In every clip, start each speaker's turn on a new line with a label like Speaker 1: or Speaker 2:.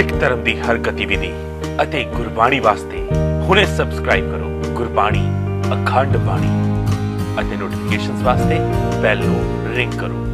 Speaker 1: ਸਿੱਖ ਧਰਮ ਦੀ ਹਰ ਗਤੀਵਿਧੀ ਅਤੇ ਗੁਰਬਾਣੀ ਵਾਸਤੇ ਹੁਣੇ ਸਬਸਕ੍ਰਾਈਬ ਕਰੋ ਗੁਰਬਾਣੀ ਅਖੰਡ ਬਾਣੀ ਅਤੇ ਨੋਟੀਫਿਕੇਸ਼ਨਸ ਵਾਸਤੇ ਬੈਲ ਨੂੰ ਰਿੰਗ ਕਰੋ।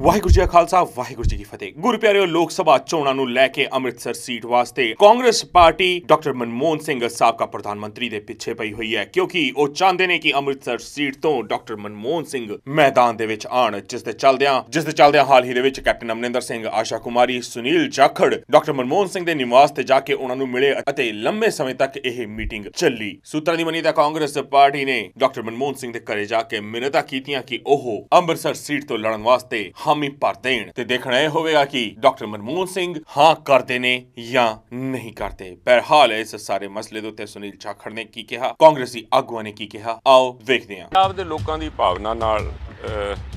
Speaker 1: ਵਾਹਿਗੁਰੂ ਜੀ ਕਾ ਖਾਲਸਾ, ਵਾਹਿਗੁਰੂ ਜੀ ਕੀ ਫਤਿਹ। ਗੁਰੂ ਪਿਆਰਿਓ, ਲੋਕ ਸਭਾ ਚੋਣਾਂ ਨੂੰ ਲੈ ਕੇ ਅੰਮ੍ਰਿਤਸਰ ਸੀਟ ਵਾਸਤੇ ਕਾਂਗਰਸ ਪਾਰਟੀ ਡਾਕਟਰ ਮਨਮੋਹਨ ਸਿੰਘ ਸਾਬਕਾ ਪ੍ਰਧਾਨ ਮੰਤਰੀ ਦੇ ਪਿੱਛੇ ਪਈ ਹੋਈ ਹੈ, ਕਿਉਂਕਿ ਉਹ ਚਾਹੁੰਦੇ ਨੇ ਕਿ ਅੰਮ੍ਰਿਤਸਰ ਸੀਟ ਤੋਂ ਡਾਕਟਰ ਮਨਮੋਹਨ ਸਿੰਘ ਮੈਦਾਨ ਦੇ ਵਿੱਚ ਆਣ ਜਿਸ ਦੇ ਚੱਲਦਿਆਂ, ਜਿਸ ਦੇ ਚੱਲਦਿਆਂ ਹਾਲ ਹੀ ਦੇ ਵਿੱਚ ਕੈਪਟਨ ਅਮਰਿੰਦਰ ਸਿੰਘ, ਆਸ਼ਾ ਕੁਮਾਰੀ, ਸੁਨੀਲ ਜਾਖੜ, ਡਾਕਟਰ ਮਨਮੋਹਨ ਸਿੰਘ ਦੇ ਨਿਵਾਸ ਤੇ ਜਾ ਕੇ ਉਹਨਾਂ ਨੂੰ ਮਿਲੇ ਅਤੇ ਲੰਮੇ ਸਮੇਂ ਤੱਕ ਇਹ ਮੀਟਿੰਗ ਚੱਲੀ। ਸੂਤਰਾਂ ਦੀ ਮੰਨੀ ਤਾਂ ਕਾਂਗਰਸ ਪਾਰਟੀ ਨੇ ਡਾਕਟਰ ਮਨਮੋਹਨ ਸਿੰਘ ਦੇ ਘਰੇ ਜਾ ਕੇ ਮਿਹਨਤਾਂ ਕੀਤੀਆਂ ਕਿ ਉਹ ਅੰਮ੍ਰਿਤਸਰ ਸੀਟ ਤੋਂ ਲੜਨ ਵਾਸਤੇ ਹਾਮੀ ਭਰ ਦੇਣ ਤੇ ਦੇਖਣਾ ਇਹ ਹੋਵੇਗਾ ਕਿ ਡਾਕਟਰ ਮਨਮੋਹਨ ਸਿੰਘ ਹਾਂ ਕਰਦੇ ਨੇ ਜਾਂ ਨਹੀਂ ਕਰਦੇ। ਬਹਰਹਾਲ ਇਸ ਸਾਰੇ ਮਸਲੇ ਦੇ ਉੱਤੇ ਸੁਨੀਲ ਜਾਖੜ ਨੇ ਕੀ ਕਿਹਾ? ਕਾਂਗਰਸੀ ਆਗੂਆਂ ਨੇ ਕੀ ਕਿਹਾ? ਆਓ ਵੇਖਦੇ ਹਾਂ।
Speaker 2: ਪੰਜਾਬ ਦੇ ਲੋਕਾਂ ਦੀ ਭਾਵਨਾ ਨਾਲ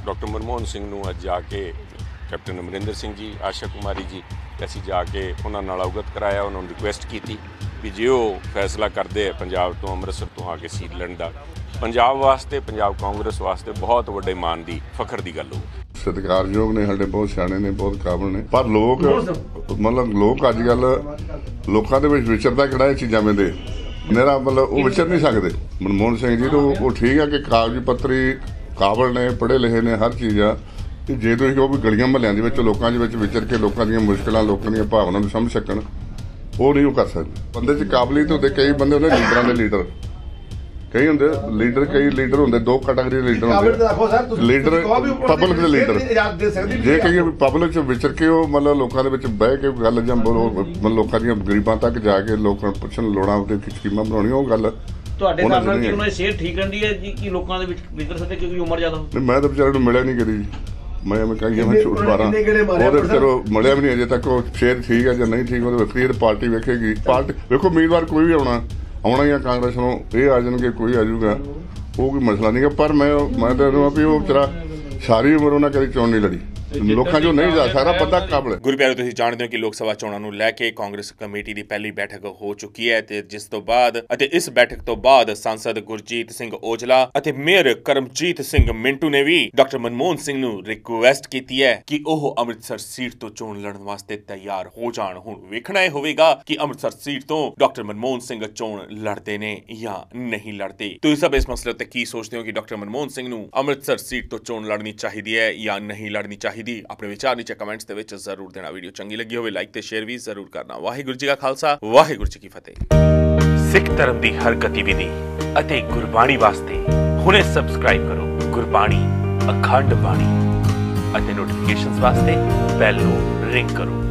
Speaker 2: ਡਾਕਟਰ ਮਨਮੋਹਨ ਸਿੰਘ ਨੂੰ ਅੱਜ ਜਾ ਕੇ ਕੈਪਟਨ ਅਮਰਿੰਦਰ ਸਿੰਘ ਜੀ, ਆਸ਼ਾ ਕੁਮਾਰੀ ਜੀ ਅਸੀਂ ਜਾ ਕੇ ਉਹਨਾਂ ਨਾਲ ਅਵਗਤ ਕਰਾਇਆ, ਉਹਨਾਂ ਨੂੰ ਰਿਕੁਐਸਟ ਕੀਤੀ ਵੀ ਜੇ ਉਹ ਫੈਸਲਾ ਕਰਦੇ ਆ ਪੰਜਾਬ ਤੋਂ, ਅੰਮ੍ਰਿਤਸਰ ਤੋਂ ਆ ਕੇ ਸੀਟ ਲੜਨ ਦਾ, ਪੰਜਾਬ ਵਾਸਤੇ, ਪੰਜਾਬ ਕਾਂਗਰਸ ਵਾਸਤੇ ਬਹੁਤ ਵੱਡੇ ਮਾਣ ਦੀ ਫਖਰ ਦੀ ਗੱਲ ਹੋਊ।
Speaker 3: ਸਤਿਕਾਰਯੋਗ ਨੇ, ਸਾਡੇ ਬਹੁਤ ਸਿਆਣੇ ਨੇ, ਬਹੁਤ ਕਾਬਲ ਨੇ। ਪਰ ਲੋਕ ਮਤਲਬ ਲੋਕ ਅੱਜ ਕੱਲ ਲੋਕਾਂ ਦੇ ਵਿੱਚ ਵਿਚਰਦਾ ਕਿਹੜਾ ਇਹ ਚੀਜ਼ਾਂ ਮੈਂਦੇ ਮੇਰਾ ਮਤਲਬ ਉਹ ਵਿਚਰ ਨਹੀਂ ਸਕਦੇ। ਮਨਮੋਹਨ ਸਿੰਘ ਜੀ ਤੋਂ ਉਹ ਠੀਕ ਆ ਕਿ ਕਾਗਜ਼ ਪੱਤਰੀ ਕਾਬਲ ਨੇ, ਪੜ੍ਹੇ ਲਿਖੇ ਨੇ, ਹਰ ਚੀਜ਼ ਆ। ਤੇ ਜੇ ਤੁਸੀਂ ਕਹੋ ਵੀ ਗਲੀਆਂ ਮਹੱਲਿਆਂ ਦੇ ਵਿੱਚ, ਲੋਕਾਂ ਦੇ ਵਿੱਚ ਵਿਚਰ ਕੇ ਲੋਕਾਂ ਦੀਆਂ ਮੁਸ਼ਕਲਾਂ, ਲੋਕਾਂ ਦੀਆਂ ਭਾਵਨਾਵਾਂ ਨੂੰ ਸਮਝ ਸਕਣ, ਉਹ ਨਹੀਂ ਉਹ ਕਰ ਸਕਦੇ। ਬੰਦੇ 'ਚ ਕਾਬਲੀਅਤ ਹੁੰਦੇ ਕਈ ਬੰਦੇ ਹੁੰਦੇ ਲੀਡਰਾਂ ਦੇ ਲੀਡਰ। ਕਈ ਹੁੰਦੇ ਲੀਡਰ ਕਈ ਲੀਡਰ ਹੁੰਦੇ ਦੋ ਕੈਟਾਗਰੀ ਦੇ ਲੀਡਰ ਹੁੰਦੇ। ਲੀਡਰ ਪਬਲਿਕ ਦੇ ਲੀਡਰ।
Speaker 4: ਇਜਾਜ਼ਤ ਦੇ ਸਕਦੀ
Speaker 3: ਜੇ ਕਹੀਏ ਵੀ ਪਬਲਿਕ ਚ ਵਿਚਰ ਕੇ ਉਹ ਮਤਲਬ ਲੋਕਾਂ ਦੇ ਵਿੱਚ ਬਹਿ ਕੇ ਗੱਲ ਜਾਂ ਬੋਲੋ ਮਤਲਬ ਲੋਕਾਂ ਦੀਆਂ ਗਰੀਬਾਂ ਤੱਕ ਜਾ ਕੇ ਲੋਕਾਂ ਨੂੰ ਪੁੱਛਣ ਲੋੜਾਂ ਉੱਤੇ ਕੀ ਸਕੀਮਾਂ ਬਣਾਉਣੀਆਂ ਉਹ ਗੱਲ
Speaker 5: ਤੁਹਾਡੇ ਹਿਸਾਬ ਨਾਲ ਕਿ ਉਹਨਾਂ ਦੀ ਸਿਹਤ ਠੀਕ ਰਹਿੰਦੀ ਹੈ ਜੀ ਕਿ ਲੋਕਾਂ ਦੇ ਵਿੱਚ ਵਿਚਰ ਸਕਦੇ ਕਿਉਂਕਿ ਉਮਰ ਜ਼ਿਆਦਾ ਹੋ
Speaker 3: ਨਹੀਂ, ਮੈਂ ਤਾਂ ਵਿਚਾਰੇ ਨੂੰ ਮਿਲਿਆ ਨਹੀਂ ਕਦੀ। ਮੈਂ ਮੈਂ ਕਹਾਂ ਮੈਂ ਝੂਠ ਮਾਰਾਂ। ਉਹਦੇ ਉਹ ਮਿਲਿਆ ਵੀ ਨਹੀਂ ਅਜੇ ਤੱਕ ਉਹ ਸ਼ੇਰ ਠੀਕ ਹੈ ਜਾਂ ਨਹੀਂ ਠੀਕ ਉਹਦੇ ਫਿਰ ਪਾਰਟੀ ਵੇਖੇਗੀ। ਪਾਰਟੀ ਵੇਖੋ ਉਮੀਦਵਾਰ ਕੋਈ ਵੀ ਆਉਣਾ। ਆਉਣਾ ਹੀ ਆ, ਕਾਂਗਰਸ ਨੂੰ। ਇਹ ਆ ਜਾਣਗੇ, ਕੋਈ ਆ ਜਾਊਗਾ। ਉਹ ਕੋਈ ਮਸਲਾ ਨਹੀਂਗਾ ਪਰ ਮੈਂ ਮੈਂ ਤਾਂ ਇਹਨੂੰ ਆ ਵੀ ਉਹ ਵਿਚਾਰਾ ਸਾਰੀ ਉਮਰ ਉਹਨਾਂ ਕਦੀ ਚੋਣ ਨਹੀਂ ਲੜੀ। ਲੋਕਾਂ ਚੋਂ ਨਹੀਂ ਜਾ ਸਕਦਾ ਬੰਦਾ ਕਾਬਲ ਹੈ
Speaker 1: ਗੁਰੂ ਪਿਆਰੇ ਤੁਸੀਂ ਜਾਣਦੇ ਹੋ ਕਿ ਲੋਕ ਸਭਾ ਚੋਣਾਂ ਨੂੰ ਲੈ ਕੇ ਕਾਂਗਰਸ ਕਮੇਟੀ ਦੀ ਪਹਿਲੀ ਬੈਠਕ ਹੋ ਚੁੱਕੀ ਹੈ ਤੇ ਜਿਸ ਤੋਂ ਬਾਅਦ ਅਤੇ ਇਸ ਬੈਠਕ ਤੋਂ ਬਾਅਦ ਸੰਸਦ ਗੁਰਜੀਤ ਸਿੰਘ ਔਜਲਾ ਅਤੇ ਮੇਅਰ ਕਰਮਜੀਤ ਸਿੰਘ ਮਿੰਟੂ ਨੇ ਵੀ ਡਾਕਟਰ ਮਨਮੋਹਨ ਸਿੰਘ ਨੂੰ ਰਿਕੁਐਸਟ ਕੀਤੀ ਹੈ ਕਿ ਉਹ ਅੰਮ੍ਰਿਤਸਰ ਸੀਟ ਤੋਂ ਚੋਣ ਲੜਨ ਵਾਸਤੇ ਤਿਆਰ ਹੋ ਜਾਣ। ਹੁਣ ਵੇਖਣਾ ਇਹ ਹੋਵੇਗਾ ਕਿ ਅੰਮ੍ਰਿਤਸਰ ਸੀਟ ਤੋਂ ਡਾਕਟਰ ਮਨਮੋਹਨ ਸਿੰਘ ਚੋਣ ਲੜਦੇ ਨੇ ਜਾਂ ਨਹੀਂ ਲੜਦੇ। ਤੁਸੀਂ ਸਭ ਇਸ ਮਸਲੇ ਉੱਤੇ ਕੀ ਸੋਚਦੇ ਹੋ ਕਿ ਡਾਕਟਰ ਮਨਮੋਹਨ ਸਿੰਘ ਨੂੰ ਅੰਮ੍ਰਿਤਸਰ ਸੀਟ ਤੋਂ ਚੋਣ ਲੜਨੀ ਚਾਹੀਦੀ ਹੈ ਜਾਂ ਨਹੀਂ ਲੜਨੀ ਚਾਹੀਦੀ? ਆਪਣੇ ਵਿਚਾਰ ਨੀਚੇ ਕਮੈਂਟਸ ਦੇ ਵਿੱਚ ਜ਼ਰੂਰ ਦੇਣਾ ਵੀਡੀਓ ਚੰਗੀ ਲੱਗੀ ਹੋਵੇ ਲਾਈਕ ਤੇ ਸ਼ੇਅਰ ਵੀ ਜ਼ਰੂਰ ਕਰਨਾ ਵਾਹਿਗੁਰੂ ਜੀ ਕਾ ਖਾਲਸਾ ਵਾਹਿਗੁਰੂ ਜੀ ਕੀ ਫਤਿਹ ਸਿੱਖ ਧਰਮ ਦੀ ਹਰ ਗਤੀਵਿਧੀ ਅਤੇ ਗੁਰਬਾਣੀ ਵਾਸਤੇ ਹੁਣੇ ਸਬਸਕ੍ਰਾਈਬ ਕਰੋ ਗੁਰਬਾਣੀ ਅਖੰਡ ਬਾਣੀ ਅਤੇ ਨੋਟੀਫਿਕੇਸ਼ਨਸ ਵਾਸਤੇ ਬੈਲ ਨੂੰ ਰਿੰਗ ਕਰੋ